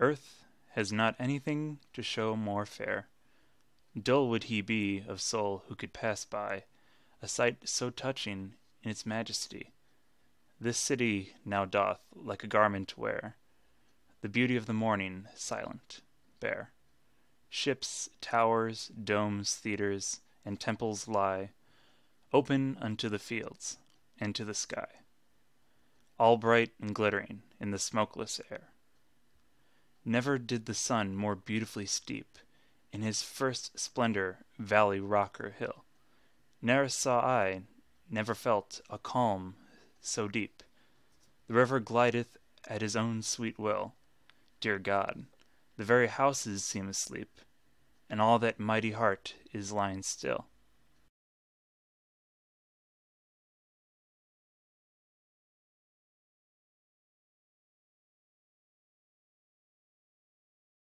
Earth has not anything to show more fair. Dull would he be of soul who could pass by A sight so touching in its majesty. This city now doth, like a garment, wear The beauty of the morning, silent, bare. Ships, towers, domes, theatres, and temples lie Open unto the fields, and to the sky, All bright and glittering in the smokeless air. Never did the sun more beautifully steep In his first splendor valley, rock, or hill; Ne'er saw I, never felt, a calm so deep. The river glideth at his own sweet will. Dear God! the very houses seem asleep, And all that mighty heart is lying still.